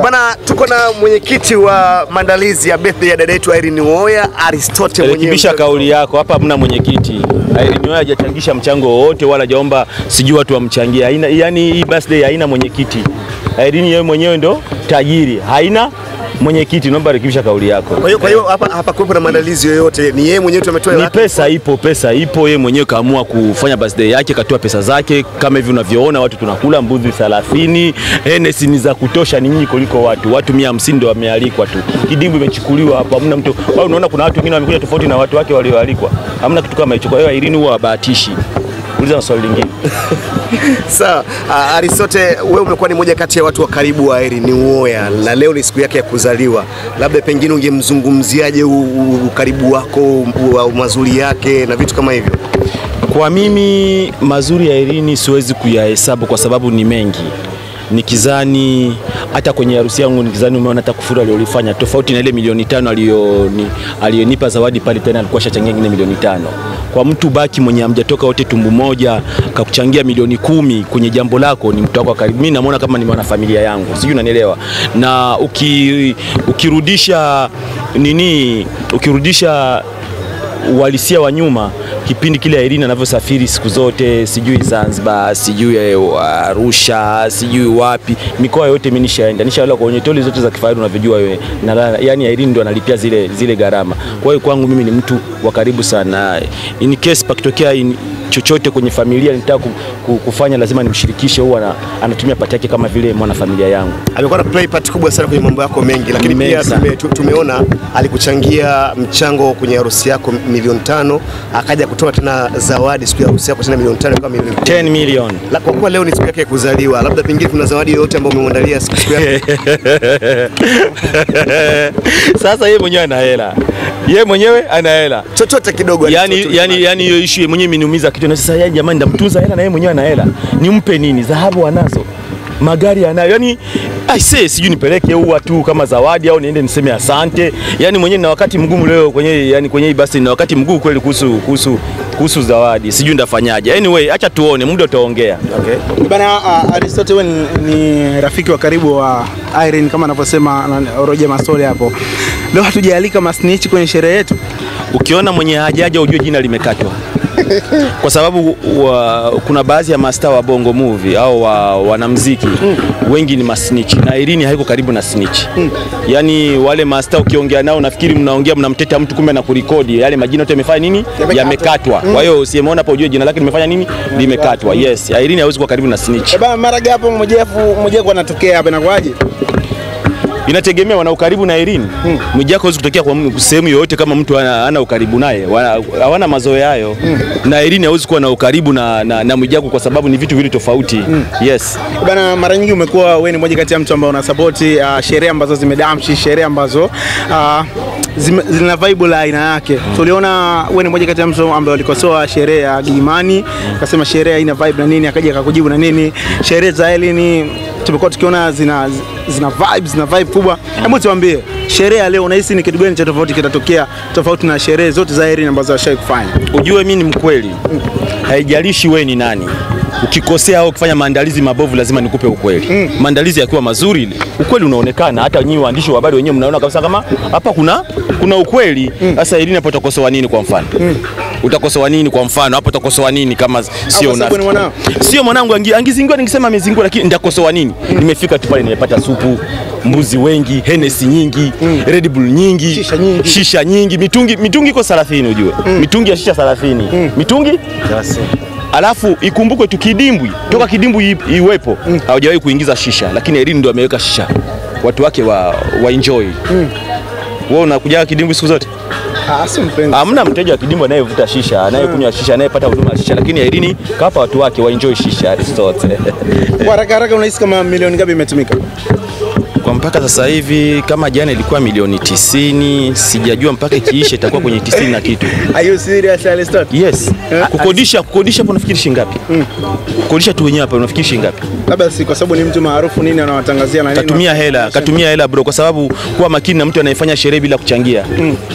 Bana, tuko na mwenyekiti wa maandalizi ya birthday ya dada yetu Irene Uwoya, Aristote mwenyewe. Rekebisha kauli yako, hapa hamna mwenyekiti. Irene Uwoya hajachangisha mchango wowote wala hajaomba sijui watu wamchangie. Haina, yani hii birthday haina mwenyekiti. Irene yeye mwenyewe ndo tajiri, haina mwenyekiti. Naomba rekebisha kauli yako. Kwa hiyo kwa hiyo hapa hapa kuwepo na maandalizi yoyote, ni yeye mwenyewe tu ametoa Ni pesa ipo, pesa ipo. Yeye mwenyewe kaamua kufanya birthday yake, katoa pesa zake. Kama hivi unavyoona watu tunakula mbuzi 30, Hennessy ni za kutosha, ni nyinyi kuliko watu. Watu 150 ndio wamealikwa tu, kidimbu imechukuliwa hapo, hamna mtu. Unaona kuna watu wengine wamekuja tofauti na watu wake walioalikwa, hamna kitu kama hicho. Kwa hiyo Irene huwa habahatishi. Uliza na swali lingine. Sawa, Uh, Aristote, wewe umekuwa ni moja kati ya watu wa karibu wa Irene Uwoya na leo ni siku yake ya kuzaliwa, labda pengine ungemzungumziaje ukaribu wako wa mazuri yake na vitu kama hivyo? Kwa mimi mazuri ya Irene siwezi kuyahesabu kwa sababu ni mengi. Nikizani hata kwenye harusi yangu nikizani, umeona hata kufuru aliyolifanya tofauti na ile milioni tano aliyoni aliyonipa zawadi pale, tena alikuwa shachangia nyingine milioni tano. Kwa mtu baki mwenye amjatoka wote tumbu moja kakuchangia milioni kumi kwenye jambo lako, ni mtu wako wa karibu. Mimi namuona kama ni mwana familia yangu, sijui unanielewa. Na uki, ukirudisha nini, ukirudisha uhalisia wa nyuma kipindi kile Irene anavyosafiri siku zote, sijui Zanzibar, sijui eh, Arusha, sijui wapi, mikoa yote mimi nishaenda, nishaenda kwenye toli zote za kifahari unavyojua wewe, na yani Irene ndo analipia zile zile gharama. Kwa hiyo kwangu mimi ni mtu wa karibu sana. In case pakitokea in, chochote kwenye familia nitaka ku- ku- kufanya, lazima nimshirikishe, huwa anatumia pati yake kama vile mwanafamilia yangu. amekuwa na play part kubwa sana kwenye mambo yako mengi, lakini pia tume, tumeona alikuchangia mchango kwenye harusi yako milioni tano, akaja kutoa tena zawadi siku ya harusi yako tena milioni tano kama milioni 10 million. La, kwa kuwa leo ni siku yake ya kuzaliwa, labda pengine kuna zawadi yoyote ambayo umemwandalia siku yake? Sasa yeye mwenyewe ana hela, yeye mwenyewe ana hela chochote kidogo yani, yani, yani hiyo issue mwenyewe imeniumiza kitu. Na sasa yeye jamani, ndamtunza hela na yeye mwenyewe ana hela, nimpe nini? Dhahabu anazo, magari anayo, yani aise, sijui nipeleke ua tu kama zawadi au niende niseme asante. Yani mwenyewe na wakati mgumu leo kwenye, yani kwenye hii basi na wakati mgumu kweli kuhusu kuhusu kuhusu zawadi, sijui ndafanyaje. Anyway, acha tuone, muda utaongea. Okay. Bana uh, Aristotle ni, ni rafiki wa karibu wa Irene kama anavyosema na- Roger Masole hapo. Leo hatujaalika masnitch kwenye sherehe yetu. Ukiona mwenye hajaja ujue jina limekatwa, kwa sababu wa, kuna baadhi ya masta wa bongo movie au wa, wanamziki wengi ni masnichi na Irene haiko karibu na snitch. Yani wale masta ukiongea nao nafikiri mnaongea mnamteta mtu, kumbe na kurekodi yale majina yote yamefanya nini, yamekatwa. Kwa hiyo usiyemuona hapo ujue jina lake limefanya nini, limekatwa. Yes, Irene hawezi kuwa karibu na snitch. Eh, Bana mara gapo mmojafu mmoja kwa anatokea hapa inakuwaje? Inategemea wana ukaribu na Irene. Hmm. Mwijaku hawezi kutokea kwa sehemu yoyote kama mtu ana, ukaribu naye, hawana mazoea hayo Hmm. na Irene hawezi kuwa na ukaribu na, na, na Mwijako kwa sababu ni vitu vili tofauti. Hmm. Yes. Bana mara nyingi umekuwa wewe ni mmoja kati ya mtu ambaye unasapoti uh, sherehe ambazo zimedamshi, sherehe ambazo uh, zina vibe la aina yake. Tuliona wewe ni mmoja kati ya mtu ambaye alikosoa sherehe ya Gimani, akasema sherehe haina vibe na nini, akaja akakujibu na nini. Sherehe za Elini tumekuwa tukiona zina zina vibe, zina vibe kubwa. Hebu tuambie, sherehe ya leo unahisi ni kitu gani cha tofauti kitatokea tofauti na sherehe zote za Elini ambazo washawahi kufanya? Ujue mimi ni mkweli, haijalishi wewe ni nani. Ukikosea au ukifanya maandalizi mabovu, lazima nikupe ukweli. Maandalizi yakiwa mazuri, ukweli unaonekana. Hata nyinyi waandishi wa habari wenyewe mnaona kabisa kama hapa kuna kuna ukweli. Sasa Mm. Irene hapo utakosoa nini kwa mfano? Mm. Utakosoa nini kwa mfano? Hapo utakosoa nini kama sio mwanao. Sio mwanangu, angi- angizingua ningesema amezingua, lakini nitakosoa nini? Mm. Nimefika tu pale nimepata supu, mbuzi wengi, Hennessy nyingi, mm. Red Bull nyingi, Shisha nyingi. shisha nyingi, mitungi mitungi iko 30 ujue. Mm. Mitungi ya shisha 30. Mm. Mitungi Alafu ikumbukwe tu kidimbwi toka kidimbwi iwepo mm. hawajawahi kuingiza shisha, lakini Irene ndio ameweka shisha, watu wake wa, wa enjoy. Wewe unakuja kidimbwi siku zote? Ah, si mpenzi. Hamna mteja wa kidimbwi anayevuta shisha, anayekunywa shisha, anayepata huduma ya shisha, lakini Irene kapa watu wake wa enjoy shisha zote. Kwa haraka haraka unahisi kama milioni ngapi imetumika? Kwa mpaka sasa hivi kama jana ilikuwa milioni tisini, sijajua mpaka ikiisha itakuwa kwenye tisini na kitu. Are you serious Alistair? Yes. Kukodisha kukodisha hapo unafikiri shilingi ngapi? Kukodisha tu wenyewe hapa unafikiri shilingi ngapi? Labda si kwa sababu ni mtu maarufu nini anawatangazia na nini. Katumia hela, katumia hela bro, kwa sababu kuwa makini na mtu anayefanya sherehe bila kuchangia,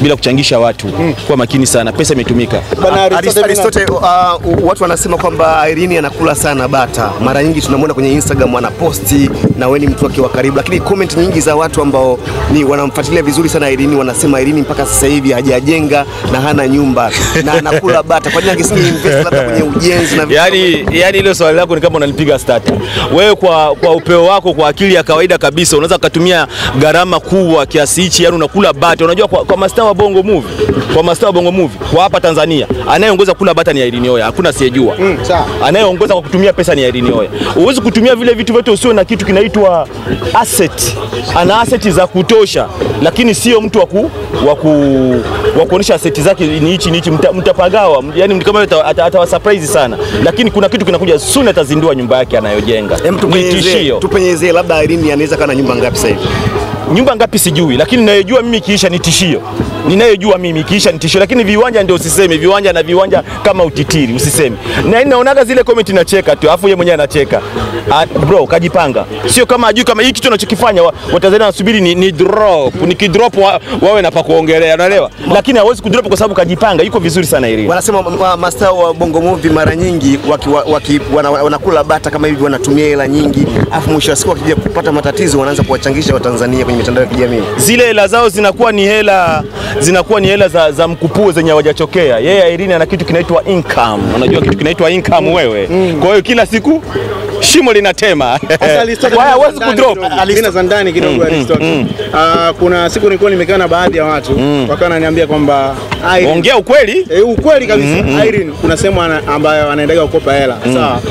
bila kuchangisha watu. Kuwa makini sana, pesa imetumika. Bwana Aristote, Aristote uh, watu wanasema kwamba Irene anakula sana bata. Mara nyingi tunamwona kwenye Instagram anaposti na wewe ni mtu wake wa karibu, lakini comment nyingi za watu ambao ni wanamfuatilia vizuri sana Irini, wanasema Irini mpaka sasa hivi hajajenga na hana nyumba na anakula bata. Kwa nini angesinge invest labda kwenye ujenzi na vitu yani yaani hilo swali lako ni kama unalipiga starter. Wewe kwa, kwa upeo wako kwa akili ya kawaida kabisa unaweza kutumia gharama kubwa kiasi hichi, yani unakula bata. Unajua kwa, kwa mastaa wa Bongo Movie, kwa mastaa wa Bongo Movie kwa hapa Tanzania anayeongoza kula bata ni Irene Oya, hakuna asiyejua. Mm. Anayeongoza kwa kutumia pesa ni Irene Oya. Huwezi kutumia vile vitu vyote usio na kitu kinaitwa asset. Ana asset za kutosha, lakini sio mtu wa ku wa kuonyesha asset zake ni hichi ni hichi, mta- mtapagawa. Yani kama ata- ata- atawa surprise sana, lakini kuna kitu kinakuja soon, atazindua nyumba yake anayojenga. Tupenyezee labda Irene anaweza kana na nyumba ngapi sasa hivi? nyumba ngapi sijui, lakini ninayojua mimi kiisha ni tishio. Ninayojua mimi kisha ni tishio, lakini viwanja ndio usiseme. Viwanja na viwanja kama utitiri usiseme. Na naonaga zile comment nacheka tu, afu yeye mwenyewe anacheka. Ah, bro, kajipanga. Sio kama ajui kama hiki kitu anachokifanya wa- Watanzania wanasubiri ni, ni drop, nikidrop wa, wawe na pa kuongelea, unaelewa? Lakini hawezi kudrop kwa sababu kajipanga, yuko vizuri sana Irini. Wanasema ma- mastaa wa Bongo Movie mara nyingi waki, waki, wana, wanakula bata kama hivi, wanatumia hela nyingi, afu mwisho wa siku wakija kupata matatizo wanaanza kuwachangisha Watanzania kwenye mitandao ya kijamii. zile hela zao zinakuwa ni hela zinakuwa ni hela za, za mkupuo zenye hawajachokea. Yeye Irene ana kitu kinaitwa income. Unajua kitu kinaitwa income wewe. Mm. Kwa hiyo kila siku shimo linatema. Hawezi ndani kudrop. kidogo. Mimi za ndani kidogo Aristotle. Ah, kuna siku nilikuwa nimekaa na baadhi ya watu mm. wakawa wananiambia kwamba Ongea ukweli. E, ukweli kabisa Irene kuna sehemu ambayo anaendaga kukopa hela sawa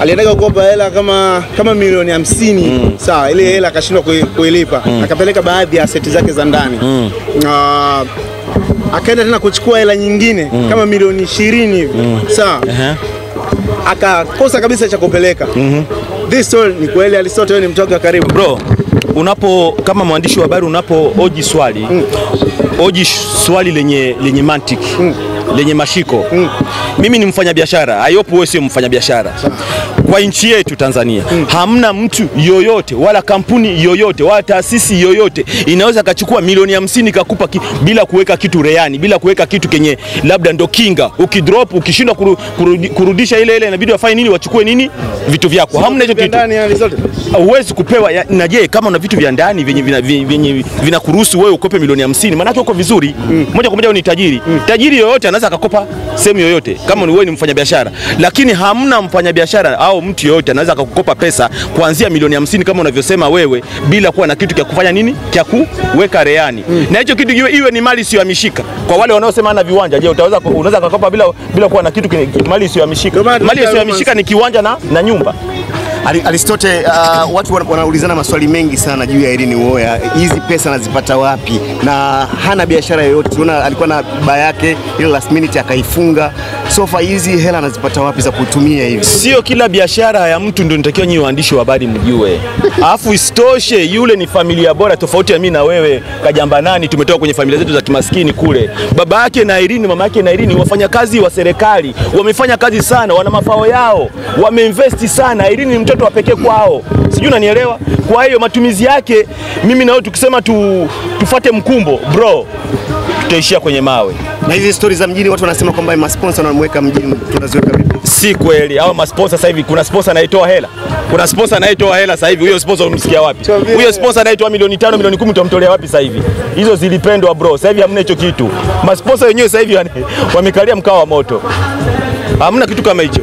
aliendaga kukopa hela kama kama milioni hamsini sawa ile hela akashindwa kuilipa mm. akapeleka baadhi ya seti zake za ndani mm. Uh, akaenda tena kuchukua hela nyingine mm. kama milioni ishirini hivi mm. sawa uh -huh. akakosa kabisa cha kupeleka mm -hmm. this story ni kweli Aristotle wewe ni mtoto wa karibu Bro, unapo kama mwandishi wa habari unapooji swali mm. oji swali lenye, lenye mantiki mm. lenye mashiko. Mimi ni mfanyabiashara, I hope wewe sio mfanyabiashara. Kwa nchi yetu Tanzania hamna mtu yoyote wala kampuni yoyote wala taasisi yoyote inaweza kachukua milioni hamsini kakupa ki, bila kuweka kitu reani, bila kuweka kitu kenye labda ndo kinga. Ukidrop ukishindwa kuru, kuru, kurudisha ile ile inabidi wafanye nini? Wachukue nini? Vitu vyako. Hamna hicho kitu huwezi kupewa na je, kama una vitu vya ndani vyenye vina- vyenye- vyenye vinakuruhusu wewe ukope milioni hamsini, maanake uko vizuri moja kwa moja, ni tajiri. mm. Tajiri yoyote anaweza akakopa sehemu yoyote, kama ni wewe ni mfanyabiashara, lakini hamna mfanyabiashara au mtu yoyote anaweza akakukopa pesa kuanzia milioni hamsini kama unavyosema wewe, bila kuwa na kitu cha kufanya nini, cha kuweka reani, mm. na hicho kitu iwe, iwe ni mali isiyohamishika. Kwa wale wanaosema ana viwanja, je, utaweza unaweza kukopa bila, bila kuwa na kitu kine- mali isiyohamishika? Mali isiyohamishika ni kiwanja na, na nyumba. Aristote, uh, watu wanaulizana maswali mengi sana juu ya Irene Uwoya, hizi pesa anazipata wapi? Na hana biashara yoyote. Tunaona alikuwa na baa yake ile last minute akaifunga. Sofa hizi hela anazipata wapi za kutumia hivi? Sio kila biashara ya mtu ndio nitakiwa nyinyi waandishi wa habari mjue. Alafu isitoshe yule ni familia bora tofauti ya mimi na wewe Kajamba nani tumetoka kwenye familia zetu za kimaskini kule. Baba yake na Irene, mama yake na Irene wafanyakazi wa serikali, wamefanya kazi sana, wana mafao yao, wameinvest sana. Irene ni mtoto wa pekee kwao. Sijui unanielewa? Kwa hiyo matumizi yake mimi na wewe tukisema tu, tufate mkumbo bro, tutaishia kwenye mawe. Na hizi stori za mjini watu wanasema kwamba masponsa wanamweka mjini, tunaziweka vipi? si kweli. Au masponsa sasa hivi, kuna sponsor anaitoa hela, kuna sponsor anaitoa hela sasa hivi. Huyo sponsor unamsikia wapi? Huyo sponsor anaitoa milioni tano milioni kumi utamtolea wapi sasa hivi? Hizo zilipendwa bro, sasa hivi hamna hicho kitu. Masponsa wenyewe sasa hivi wamekalia mkao wa moto, hamna kitu kama hicho.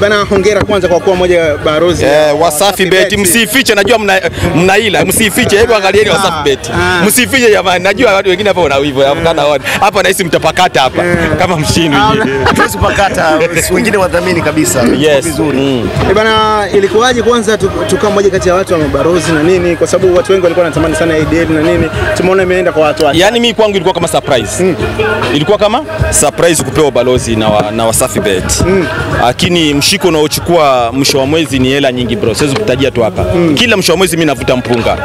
bana hongera kwanza kwa kuwa moja barozi Eh, Wasafi Bet msifiche, najua mna mnaila, msifiche. Hebu angalieni Wasafi Bet, ah. msifiche jamani. Najua watu wengine hapa wana wivu hapa, hapa nahisi mtapakata hapa kama mshindi. Tuwezi kupakata, wengine wadhamini kabisa. Yes. Vizuri. Mm. Eh, bana ilikuwaje kwanza tukao tukawa moja kati ya watu wa mabarozi na nini kwa sababu watu wengi walikuwa wanatamani sana ADL na nini tumeona imeenda kwa watu wake Yaani mimi kwangu ilikuwa kama surprise. Ilikuwa kama surprise kupewa balozi na, wa, na Wasafi Bet. Lakini mm. mshiko unaochukua mwisho wa mwezi ni hela nyingi bro. Siwezi kutajia tu hapa. mm. Kila mwisho wa mwezi mimi navuta mpunga.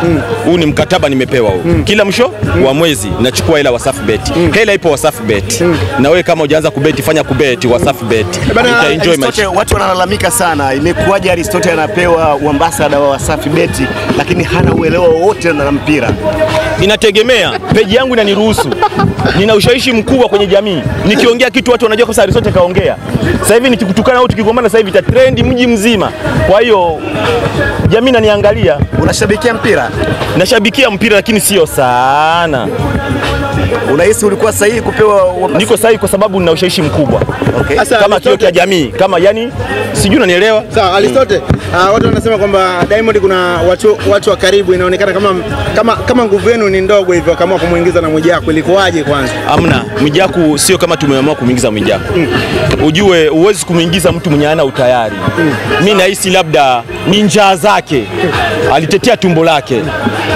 Huu mm. ni mkataba nimepewa huu. mm. Kila mwisho mm. wa mwezi nachukua hela Wasafi Bet. mm. Hela ipo Wasafi Bet. mm. Na wewe kama ujaanza kubeti fanya kubeti Wasafi Bet. Utaenjoy Aristote, maisha. watu wanalalamika sana, imekuwaje Aristote anapewa uambasada wa Wasafi Beti lakini hana uelewa wowote na mpira? Inategemea, peji yangu inaniruhusu, nina ushawishi mkubwa kwenye jamii. Nikiongea kitu watu wanajua kabisa Aristote kaongea. Sasa hivi nikikutukana au tukigombana, sasa hivi ita trend mji mzima. Kwa hiyo jamii naniangalia Unashabikia mpira? Nashabikia mpira lakini sio sana. Unahisi ulikuwa sahihi kupewa wa- Niko sahihi kwa sababu nina ushawishi mkubwa Okay. Asa, kama kioo Aristote- cha jamii, kama yani, sijui unanielewa. Sawa, Aristote, uh, watu wanasema kwamba Diamond kuna watu, watu wa karibu, inaonekana kama kama kama nguvu yenu ni ndogo hivyo, akaamua kumuingiza na Mwijaku. Ilikuwaje kwanza? Amna, Mwijaku sio kama tumeamua kumwingiza Mwijaku. Ujue huwezi kumwingiza mtu mwenye hana utayari. Mi nahisi labda ni njaa zake, alitetea tumbo lake.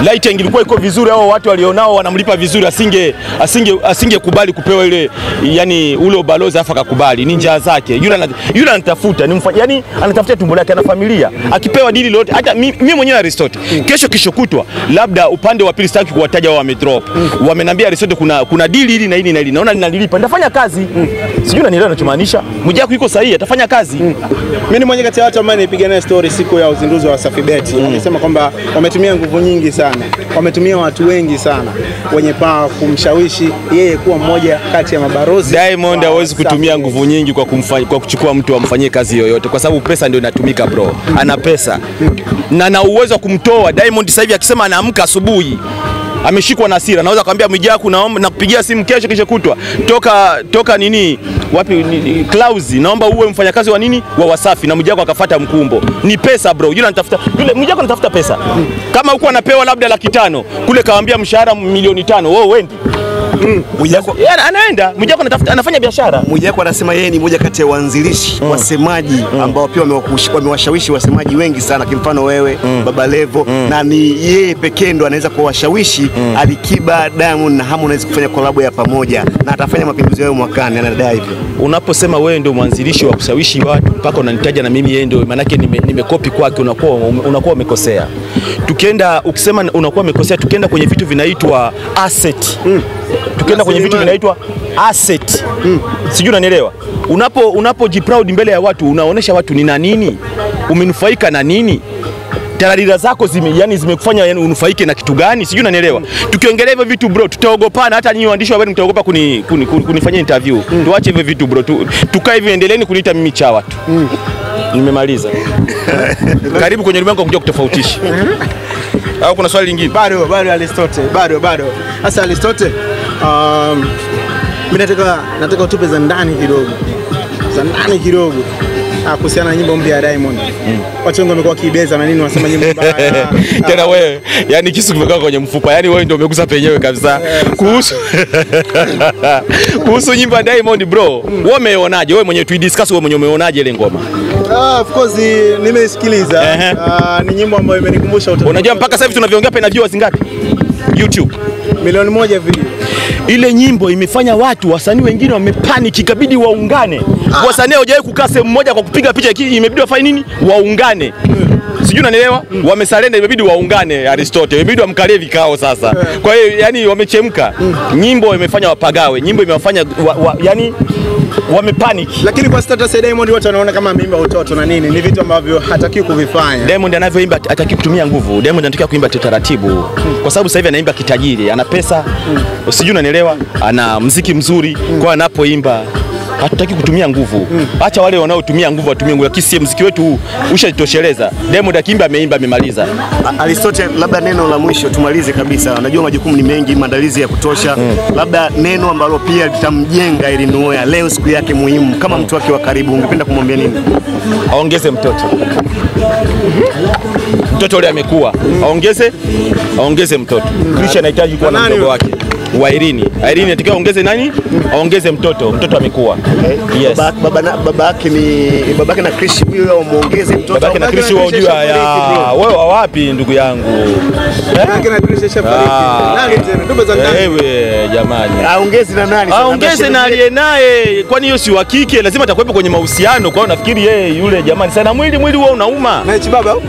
Laiti ingilikuwa iko vizuri, hao watu walionao wanamlipa vizuri, asinge asinge asingekubali kupewa ile yani ule ubalozi afa akakubali. Ni njaa zake. Yule yule anatafuta ni mfa, yani anatafuta tumbo lake, ana familia. Akipewa dili lolote, hata mi- mimi mwenyewe Aristote, kesho kesho kutwa, labda upande wa pili sitaki kuwataja wao wamedrop. Wamenambia Aristote kuna kuna dili hili na hili na hili. Naona ninalilipa. Nitafanya kazi. Sijui unanielewa ninachomaanisha. Mwijaku yuko sahihi, atafanya kazi. Mimi ni mmoja kati ya watu ambao nilipiga naye story siku ya uzinduzi wa Wasafi Bet. Wamesema kwamba wametumia nguvu nyingi sana, wametumia watu wengi sana wenye paa kumshawishi yeye kuwa mmoja kati ya mabarozi. Diamond hawezi kutumia nguvu nyingi kwa, kumfa, kwa kuchukua mtu amfanyie kazi yoyote, kwa sababu pesa ndio inatumika bro. Ana pesa na na uwezo wa kumtoa Diamond. Sasa hivi akisema anaamka asubuhi ameshikwa na hasira, naweza kumwambia Mwijaku, naomba nakupigia simu kesho kesho kutwa, toka toka nini wapi ni- ni- Klausi, naomba uwe mfanyakazi wa nini wa Wasafi, na Mwijaku akafata mkumbo. Ni pesa bro, yule anatafuta yule Mwijaku anatafuta pesa. Kama huko anapewa labda laki tano kule kawaambia mshahara milioni tano, wewe wendi Mwijaku anaenda Mwijaku anatafuta anafanya biashara. Mwijaku anasema yeye ni mmoja kati ya waanzilishi wasemaji mm. ambao pia wamewashawishi wasemaji wengi sana, kimfano wewe mm. Baba Levo, mm. na ni yeye pekee ndo anaweza kuwashawishi mm. Alikiba, Diamond na Harmonize kufanya kolabo ya pamoja, na atafanya mapinduzi yao mwakani, anadai hivyo. Unaposema wewe ndio mwanzilishi wa kushawishi watu mpaka unanitaja na mimi yeye ndio, maanake nime- nimekopi kwake, unakuwa unakuwa umekosea. Tukienda ukisema unakuwa umekosea, tukienda kwenye vitu vinaitwa asset mm. tukienda kwenye vitu vinaitwa asset mm. sijui unanielewa. Unapo unapojiproud mbele ya watu, unaonesha watu ni na nini, umenufaika na nini tararira zako zime, yani zimekufanya yani unufaike na kitu gani? Sijui unanielewa. Mm. Tukiongelea hivyo vitu bro, tutaogopana. Hata nyinyi waandishi wa habari mtaogopa kuni, kuni, kuni, kunifanyia interview. mm. Tuache hivyo vitu bro, tu, tukae hivi, endeleeni kuniita mimi chawa tu. Nimemaliza. Karibu kwenye ulimwengu wa kuja kutofautisha. Au kuna swali lingine? bado bado Aristote, bado bado. Sasa Aristote, um, mimi nataka nataka utupe za ndani kidogo, za ndani kidogo Ah, kuhusiana na nyimbo mpya ya Diamond. Mm. Watu wengi wamekuwa kibeza na nini, wanasema nyimbo mbaya. Tena wewe, yani kisu kimekaa kwenye mfupa, yani wewe ndio umegusa penyewe kabisa. Kuhusu kuhusu nyimbo ya Diamond bro, wewe umeonaje? Wewe mwenyewe tuidiscuss, wewe mwenyewe umeonaje ile ngoma? Ah, of course nimeisikiliza. Ehe. Ah, ni nyimbo ambayo imenikumbusha utoto. Unajua mpaka sasa hivi tunavyoongea pena viewers ngapi? YouTube. milioni moja video. Ile nyimbo imefanya watu wasanii wengine wamepanic, ikabidi waungane. Wasanii hawajawahi kukaa sehemu moja kwa kupiga picha, imebidi wafanye nini? Waungane. Sijui unanielewa? Wamesalenda, imebidi waungane. Aristotle, imebidi wamkalie vikao sasa. Kwa hiyo yani wamechemka. Nyimbo imefanya wapagawe, nyimbo imewafanya wa, wa, yani wamepanic. Lakini kwa status ya Diamond watu wanaona kama ameimba utoto na nini, ni vitu ambavyo hatakiwi kuvifanya. Diamond anavyoimba hataki kutumia nguvu. Diamond anatakiwa kuimba taratibu, kwa sababu sasa hivi anaimba kitajiri, ana pesa, sijui unanielewa, ana mziki mzuri, kwa anapoimba hatutaki kutumia nguvu. Acha wale wanaotumia nguvu watumie nguvu, lakini si mziki wetu huu ushajitosheleza. Diamond akiimba ameimba, amemaliza. Aristote, labda neno la mwisho tumalize kabisa. Najua majukumu ni mengi, maandalizi ya kutosha, mm. labda neno ambalo pia litamjenga ili Nuoya leo siku yake muhimu, kama mtu wake wa karibu, ungependa kumwambia nini? aongeze mtoto mtoto ule amekuwa, aongeze aongeze mtoto. Krisha anahitaji kuwa na mdogo wake wa Irini. Irini atakiwa aongeze nani? Aongeze mtoto, mtoto amekuwa. Yes. Baba, baba, na- baba ni baba na Krishi huyo muongeze mtoto. Babake na Krishi wao jua ya wewe wapi ndugu yangu? Babake na Krishi Shafariki. Ah. Nani tena? Ndugu za ndani. Wewe jamani. Aongeze na nani? Aongeze na aliye naye, kwani hiyo si wa kike, lazima atakuwepo kwenye mahusiano. Kwa hiyo nafikiri yeye yule jamani, sana mwili mwili huo unauma. Na Chibaba au?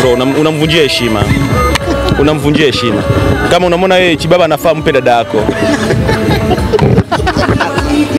Bro, unamvunjia heshima, unamvunjia heshima. Kama unamwona yeye Chibaba anafaa, mpe dada yako